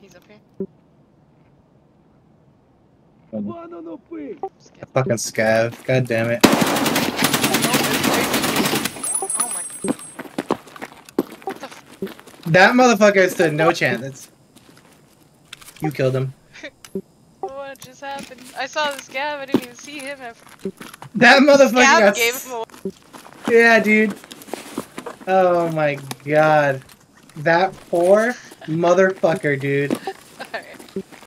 He's up here. A fucking scav. God damn it. Oh my. What the f- That motherfucker stood no chance. You killed him. What just happened? I saw this scav, I didn't even see him at That motherfucker scav got... gave him away. Yeah, dude. Oh my god. That poor Motherfucker, dude.